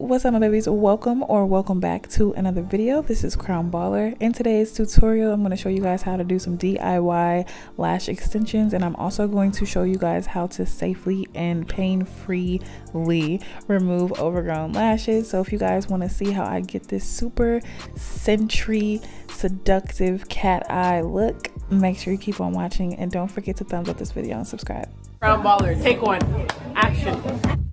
What's up my babies? Welcome or welcome back to another video. This is Krowned Baller. In today's tutorial, I'm going to show you guys how to do some DIY lash extensions and I'm also going to show you guys how to safely and pain-freely remove overgrown lashes. So if you guys want to see how I get this super century seductive cat eye look, make sure you keep on watching and don't forget to thumbs up this video and subscribe. Krowned Baller, take one, action.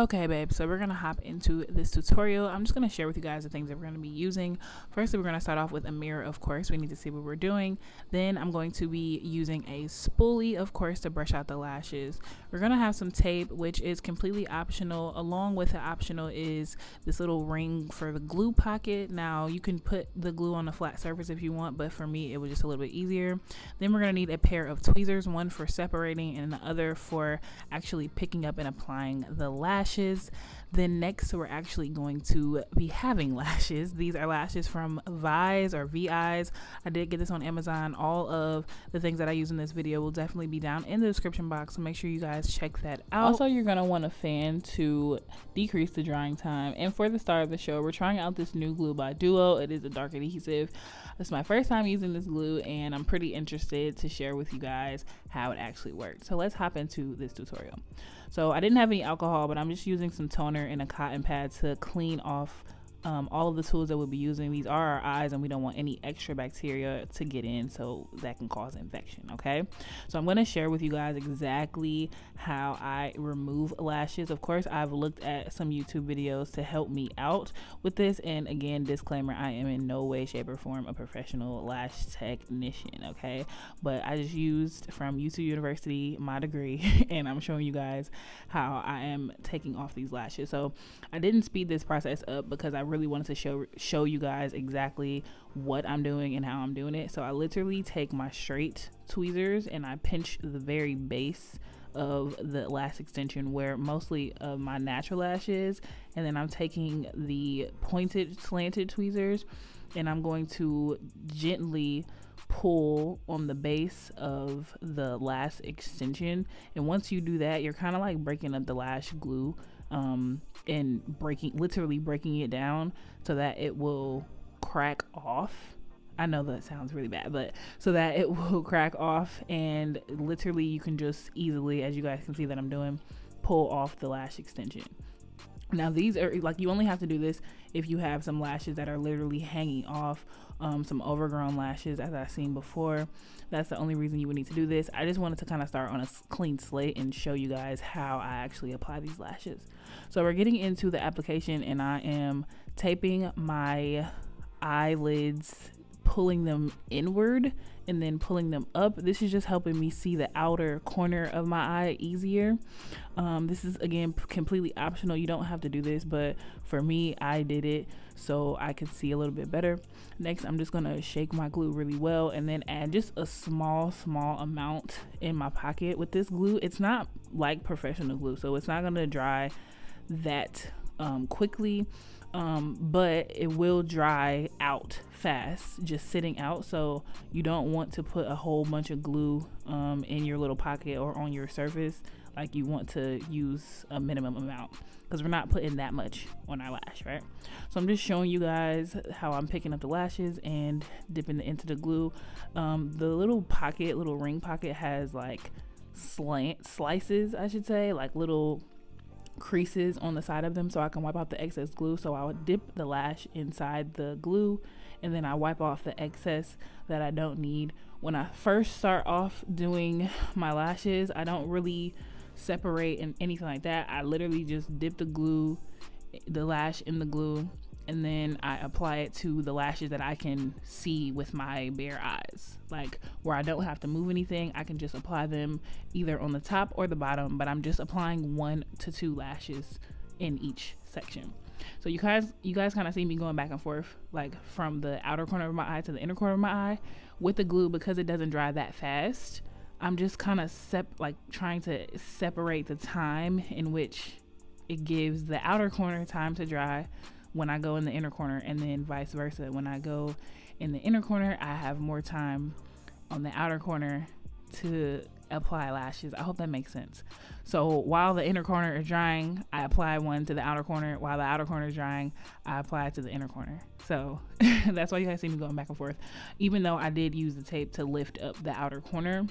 Okay, babe, so we're gonna hop into this tutorial. I'm just gonna share with you guys the things that we're gonna be using. Firstly, we're gonna start off with a mirror, of course. We need to see what we're doing. Then I'm going to be using a spoolie, of course, to brush out the lashes. We're gonna have some tape, which is completely optional. Along with the optional is this little ring for the glue pocket. Now, you can put the glue on a flat surface if you want, but for me, it was just a little bit easier. Then we're gonna need a pair of tweezers, one for separating and the other for actually picking up and applying the lash lashes. Then next, we're actually going to be having lashes. These are lashes from Veyes or VI's. I did get this on Amazon. All of the things that I use in this video will definitely be down in the description box. So make sure you guys check that out. Also, you're going to want a fan to decrease the drying time. And for the start of the show, we're trying out this new glue by Duo. It is a dark adhesive. It's my first time using this glue and I'm pretty interested to share with you guys how it actually works. So let's hop into this tutorial. So I didn't have any alcohol, but I'm just using some toner and a cotton pad to clean off um, all of the tools that we'll be using. These are our eyes, and we don't want any extra bacteria to get in, so that can cause infection. Okay, so I'm going to share with you guys exactly how I remove lashes. Of course, I've looked at some YouTube videos to help me out with this, and again, disclaimer: I am in no way, shape, or form a professional lash technician. Okay, but I just used from YouTube University my degree, and I'm showing you guys how I am taking off these lashes. So I didn't speed this process up because I really wanted to show show you guys exactly what I'm doing and how I'm doing it. So I literally take my straight tweezers and I pinch the very base of the lash extension where mostly of my natural lash is and then I'm taking the pointed slanted tweezers and I'm going to gently pull on the base of the lash extension and once you do that you're kind of like breaking up the lash glue um, and breaking, literally breaking it down so that it will crack off. I know that sounds really bad, but so that it will crack off and literally you can just easily, as you guys can see that I'm doing, pull off the lash extension. Now these are like you only have to do this if you have some lashes that are literally hanging off, um, some overgrown lashes as I've seen before. That's the only reason you would need to do this. I just wanted to kind of start on a clean slate and show you guys how I actually apply these lashes. So we're getting into the application and I am taping my eyelids pulling them inward and then pulling them up. This is just helping me see the outer corner of my eye easier. Um, this is again completely optional. You don't have to do this, but for me, I did it so I could see a little bit better. Next, I'm just gonna shake my glue really well and then add just a small, small amount in my pocket. With this glue, it's not like professional glue, so it's not gonna dry that um, quickly um, but it will dry out fast just sitting out. So you don't want to put a whole bunch of glue um, in your little pocket or on your surface. Like you want to use a minimum amount because we're not putting that much on our lash right? So i'm just showing you guys how i'm picking up the lashes and dipping it into the glue. Um, the little pocket little ring pocket has like slant slices i should say like little creases on the side of them so I can wipe out the excess glue. So I would dip the lash inside the glue and then I wipe off the excess that I don't need. When I first start off doing my lashes, I don't really separate and anything like that. I literally just dip the glue, the lash in the glue and then I apply it to the lashes that I can see with my bare eyes. Like where I don't have to move anything, I can just apply them either on the top or the bottom, but I'm just applying one to two lashes in each section. So you guys you guys kind of see me going back and forth like from the outer corner of my eye to the inner corner of my eye with the glue because it doesn't dry that fast. I'm just kind of sep like trying to separate the time in which it gives the outer corner time to dry when I go in the inner corner, and then vice versa. When I go in the inner corner, I have more time on the outer corner to apply lashes. I hope that makes sense. So while the inner corner is drying, I apply one to the outer corner. While the outer corner is drying, I apply it to the inner corner. So that's why you guys see me going back and forth. Even though I did use the tape to lift up the outer corner,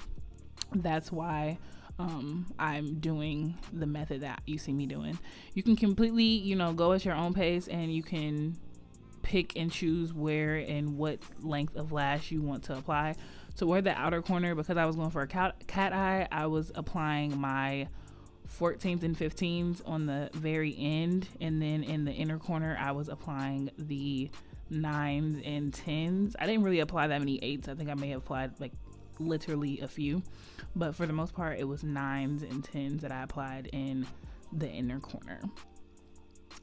that's why um, I'm doing the method that you see me doing. You can completely, you know, go at your own pace and you can pick and choose where and what length of lash you want to apply. So where the outer corner, because I was going for a cat, cat eye, I was applying my 14s and 15s on the very end. And then in the inner corner, I was applying the 9s and 10s. I didn't really apply that many 8s. I think I may have applied like literally a few. But for the most part, it was 9s and 10s that I applied in the inner corner.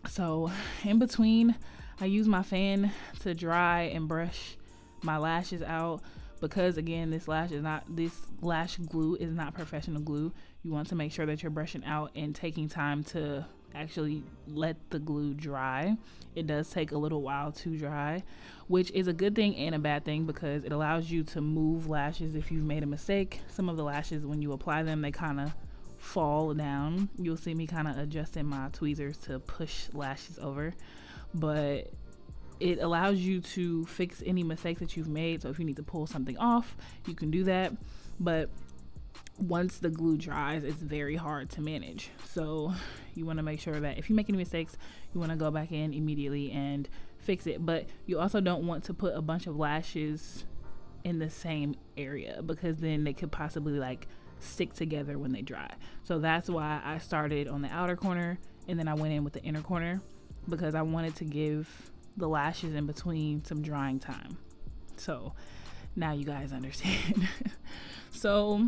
So in between, I use my fan to dry and brush my lashes out because again this lash is not this lash glue is not professional glue you want to make sure that you're brushing out and taking time to actually let the glue dry it does take a little while to dry which is a good thing and a bad thing because it allows you to move lashes if you've made a mistake some of the lashes when you apply them they kind of fall down you'll see me kind of adjusting my tweezers to push lashes over but it allows you to fix any mistakes that you've made. So if you need to pull something off, you can do that. But once the glue dries, it's very hard to manage. So you want to make sure that if you make any mistakes, you want to go back in immediately and fix it. But you also don't want to put a bunch of lashes in the same area because then they could possibly like stick together when they dry. So that's why I started on the outer corner and then I went in with the inner corner because I wanted to give the lashes in between some drying time. So now you guys understand. so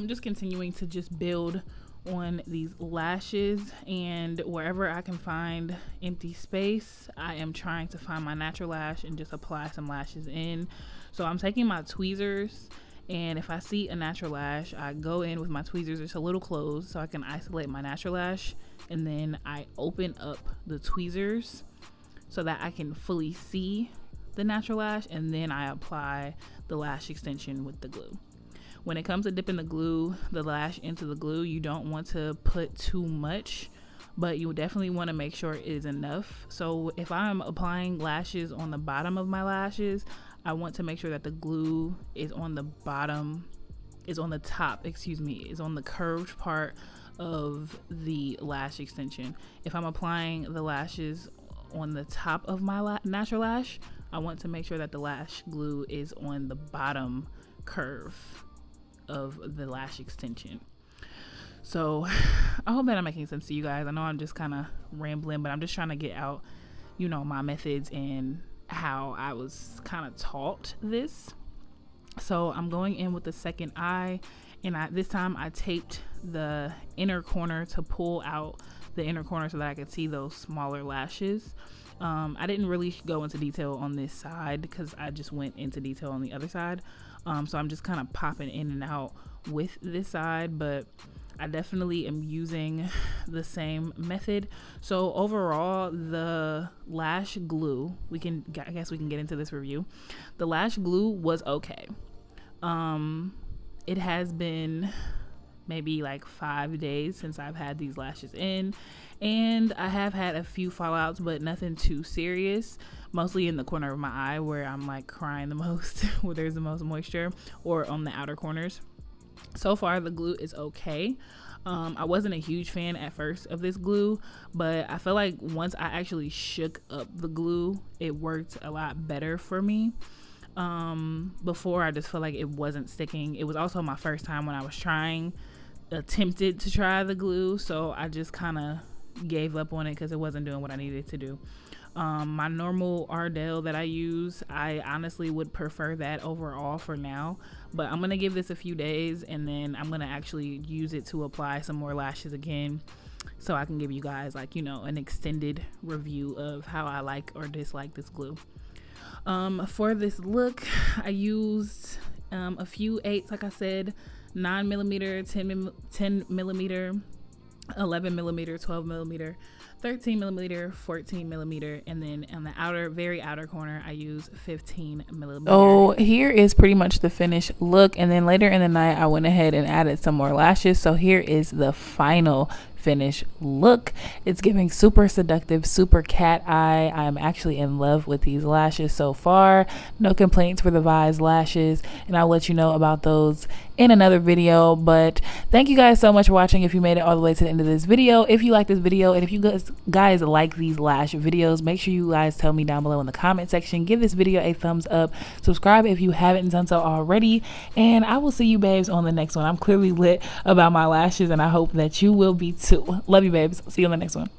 I'm just continuing to just build on these lashes and wherever I can find empty space, I am trying to find my natural lash and just apply some lashes in. So I'm taking my tweezers and if I see a natural lash, I go in with my tweezers just a little closed so I can isolate my natural lash and then I open up the tweezers so that I can fully see the natural lash and then I apply the lash extension with the glue. When it comes to dipping the glue, the lash into the glue, you don't want to put too much, but you definitely want to make sure it is enough. So if I'm applying lashes on the bottom of my lashes, I want to make sure that the glue is on the bottom, is on the top, excuse me, is on the curved part of the lash extension. If I'm applying the lashes on the top of my la- natural lash, I want to make sure that the lash glue is on the bottom curve of the lash extension. So I hope that I'm making sense to you guys. I know I'm just kind of rambling, but I'm just trying to get out, you know, my methods and how I was kind of taught this. So I'm going in with the second eye, and I, this time I taped the inner corner to pull out the inner corner so that I could see those smaller lashes. Um, I didn't really go into detail on this side because I just went into detail on the other side. Um, so I'm just kind of popping in and out with this side, but I definitely am using the same method. So overall, the lash glue, we can, I guess we can get into this review. The lash glue was okay. Um, it has been maybe like five days since I've had these lashes in. And I have had a few fallouts, but nothing too serious. Mostly in the corner of my eye where I'm like crying the most, where there's the most moisture, or on the outer corners. So far, the glue is okay. Um, I wasn't a huge fan at first of this glue, but I feel like once I actually shook up the glue, it worked a lot better for me. Um, before I just felt like it wasn't sticking. It was also my first time when I was trying attempted to try the glue, so I just kind of gave up on it because it wasn't doing what I needed to do. Um, my normal Ardell that I use, I honestly would prefer that overall for now. But I'm gonna give this a few days and then I'm gonna actually use it to apply some more lashes again, so I can give you guys like you know an extended review of how I like or dislike this glue. Um, for this look, I used um, a few eights, like I said. 9 millimeter, 10, 10 millimeter 11 millimeter, 12 millimeter, 13 millimeter, 14 millimeter, and then on the outer, very outer corner, I use 15 millimeter. Oh, here is pretty much the finished look. And then later in the night, I went ahead and added some more lashes. So here is the final finished look. It's giving super seductive, super cat eye. I'm actually in love with these lashes so far. No complaints for the Veyes lashes, and I'll let you know about those in another video. But thank you guys so much for watching. If you made it all the way to the end of this video, if you like this video, and if you guys like these lash videos, make sure you guys tell me down below in the comment section. Give this video a thumbs up. Subscribe if you haven't done so already, and I will see you babes on the next one. I'm clearly lit about my lashes, and I hope that you will be too. Love you, babes. See you on the next one.